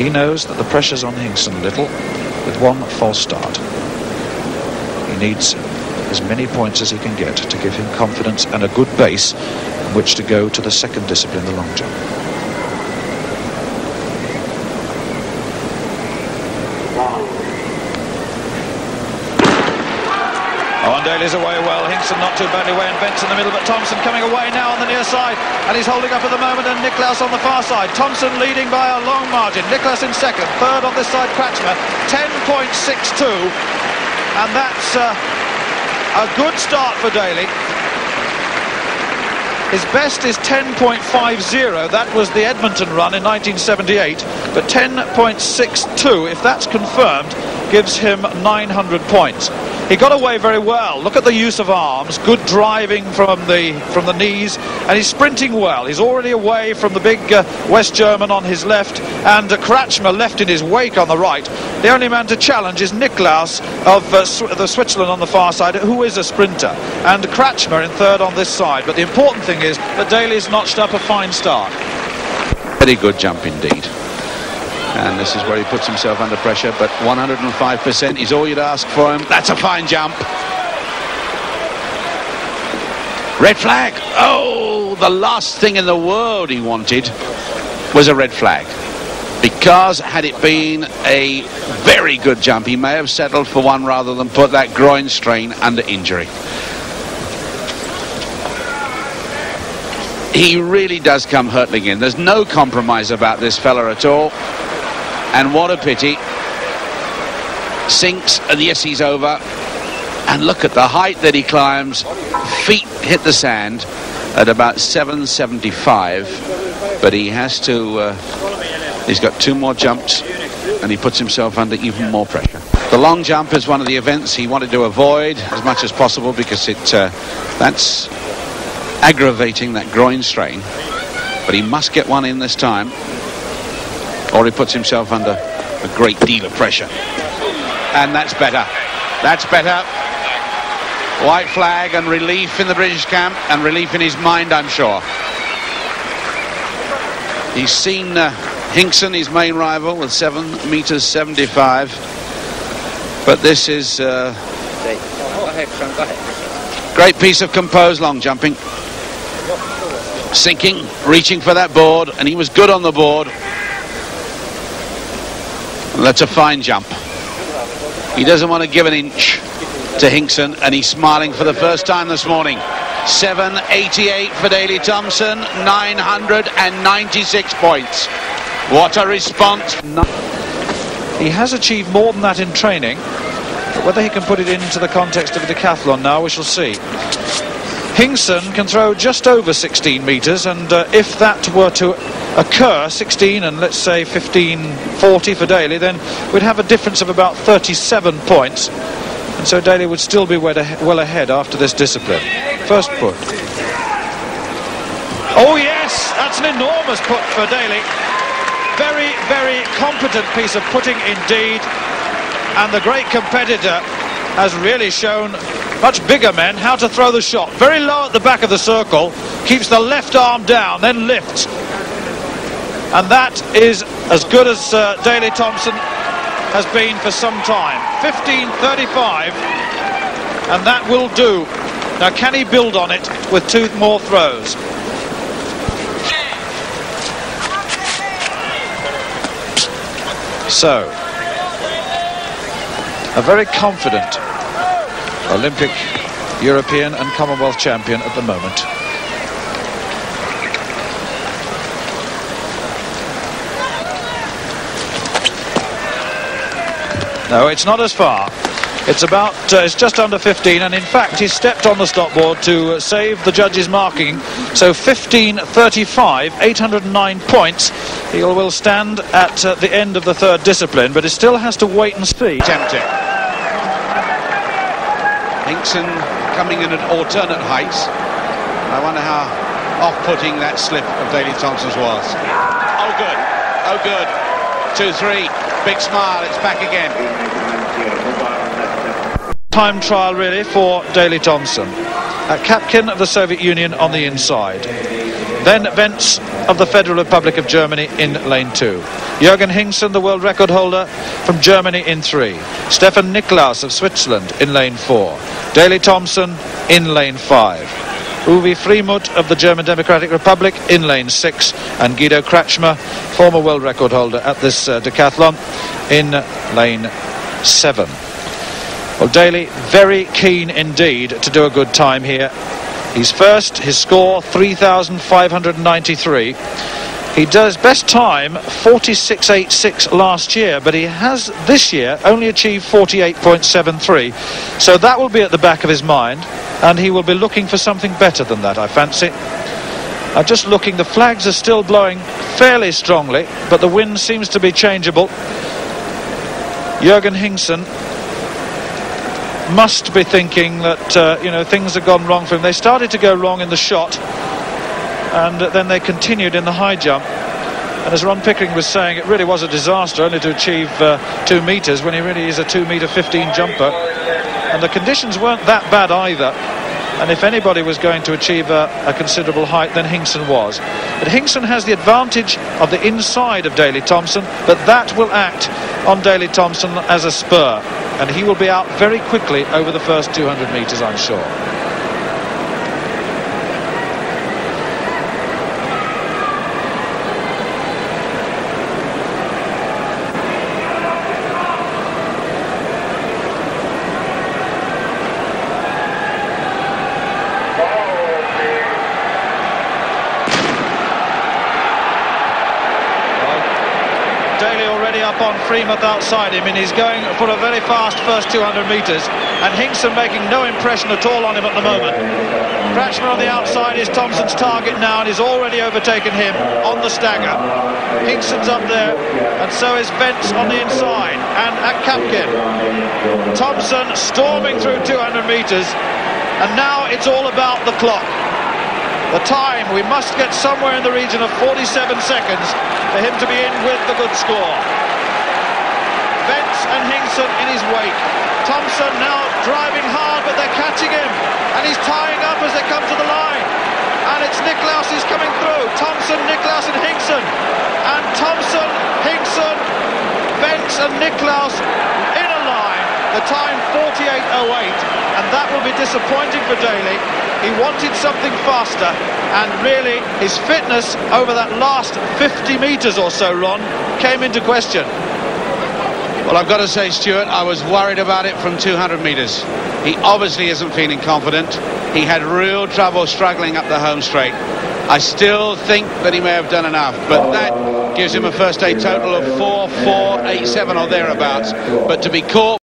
He knows that the pressure's on Hingsen little with one false start. He needs as many points as he can get to give him confidence and a good base in which to go to the second discipline, the long jump. Oh, Daley's away well. Hingsen not too badly away and Bent's in the middle, but Thompson coming away now on the near side. And he's holding up at the moment and Niklaus on the far side. Thompson leading by a long margin. Niklaus in second. Third on this side, Kratschmer. 10.62. And that's uh, a good start for Daley. His best is 10.50. That was the Edmonton run in 1978. But 10.62, if that's confirmed, gives him 900 points. He got away very well. Look at the use of arms. Good driving from the from the knees, and he's sprinting well. He's already away from the big uh, West German on his left, and uh, Kratschmer left in his wake on the right. The only man to challenge is Niklaus of uh, the Switzerland on the far side, who is a sprinter, and Kratschmer in third on this side. But the important thing is that Daley's notched up a fine start. Very good jump indeed. And this is where he puts himself under pressure, but 105% is all you'd ask for him. That's a fine jump. Red flag. Oh, the last thing in the world he wanted was a red flag. Because had it been a very good jump, he may have settled for one rather than put that groin strain under injury. He really does come hurtling in. There's no compromise about this fella at all. And what a pity. Sinks, and yes, he's over. And look at the height that he climbs. Feet hit the sand at about 775. But he has to, uh, he's got two more jumps and he puts himself under even more pressure. The long jump is one of the events he wanted to avoid as much as possible because it uh, that's aggravating that groin strain. But he must get one in this time or he puts himself under a great deal of pressure. And that's better. That's better. White flag and relief in the British camp and relief in his mind, I'm sure. He's seen uh, Hingsen, his main rival, with 7 metres 75. But this is uh, great piece of composed long jumping. Sinking, reaching for that board, and he was good on the board. That's a fine jump. He doesn't want to give an inch to Hingsen, and he's smiling for the first time this morning. 788 for Daley Thompson, 996 points. What a response. He has achieved more than that in training, but whether he can put it into the context of a decathlon now, we shall see. Hingsen can throw just over 16 metres, and uh, if that were to occur, 16 and let's say 15.40 for Daley, then we'd have a difference of about 37 points. And so Daley would still be well ahead after this discipline. First put. Oh yes, that's an enormous put for Daley. Very, very competent piece of putting indeed. And the great competitor has really shown much bigger men how to throw the shot. Very low at the back of the circle, keeps the left arm down, then lifts. And that is as good as uh, Daley Thompson has been for some time. 15.35, and that will do. Now, can he build on it with two more throws? So, a very confident Olympic, European and Commonwealth champion at the moment. No, it's not as far. It's about, uh, it's just under 15, and in fact, he's stepped on the stopboard to uh, save the judge's marking. So 15.35, 809 points. He will stand at uh, the end of the third discipline, but he still has to wait and see. Tempting. Hingsen coming in at alternate heights. I wonder how off-putting that slip of Daley Thompson's was. Oh, good. Oh, good. Two, three. Big smile, it's back again. Time trial really for Daley Thompson. Uh, Kapkin of the Soviet Union on the inside. Then Wentz of the Federal Republic of Germany in lane two. Jürgen Hingsen, the world record holder from Germany in three. Stefan Niklaus of Switzerland in lane four. Daley Thompson in lane five. Uwe Freimuth of the German Democratic Republic in lane six and Guido Kratschmer, former world record holder at this uh, decathlon, in lane seven. Well, Daley very keen indeed to do a good time here. He's first, his score 3,593. He does best time 46.86 last year, but he has this year only achieved 48.73. So that will be at the back of his mind, and he will be looking for something better than that, I fancy. I'm just looking, the flags are still blowing fairly strongly, but the wind seems to be changeable. Jürgen Hingsen must be thinking that, uh, you know, things have gone wrong for him. They started to go wrong in the shot, and then they continued in the high jump. And as Ron Pickering was saying, it really was a disaster only to achieve uh, two metres when he really is a two metre 15 jumper. And the conditions weren't that bad either. And if anybody was going to achieve a, a considerable height, then Hingsen was. But Hingsen has the advantage of the inside of Daley Thompson, but that will act on Daley Thompson as a spur. And he will be out very quickly over the first 200 metres, I'm sure. On Freimuth outside him and he's going for a very fast first 200 metres and Hingsen making no impression at all on him at the moment. Kratschmer on the outside is Thompson's target now and he's already overtaken him on the stagger. Hingsen's up there and so is Wentz on the inside and at Kapkin. Thompson storming through 200 metres and now it's all about the clock. The time, we must get somewhere in the region of 47 seconds for him to be in with the good score and Hingsen in his wake. Thompson now driving hard, but they're catching him. And he's tying up as they come to the line. And it's Niklaus who's coming through. Thompson, Niklaus and Hingsen. And Thompson, Hingsen, Wentz and Niklaus in a line. The time 48.08. And that will be disappointing for Daley. He wanted something faster. And really, his fitness over that last 50 metres or so, Ron, came into question. Well, I've got to say, Stuart, I was worried about it from 200 metres. He obviously isn't feeling confident. He had real trouble struggling up the home straight. I still think that he may have done enough, but that gives him a first day total of 4, 4, 8, 7 or thereabouts. But to be caught